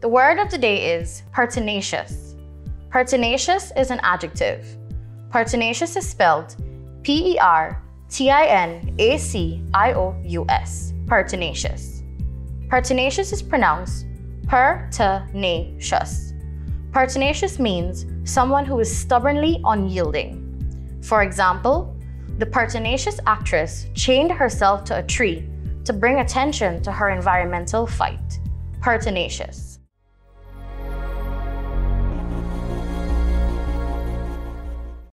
The word of the day is pertinacious. Pertinacious is an adjective. Pertinacious is spelled P E R T I N A C I O U S. Pertinacious. Pertinacious is pronounced pertinacious. Pertinacious means someone who is stubbornly unyielding. For example, the pertinacious actress chained herself to a tree to bring attention to her environmental fight. Pertinacious.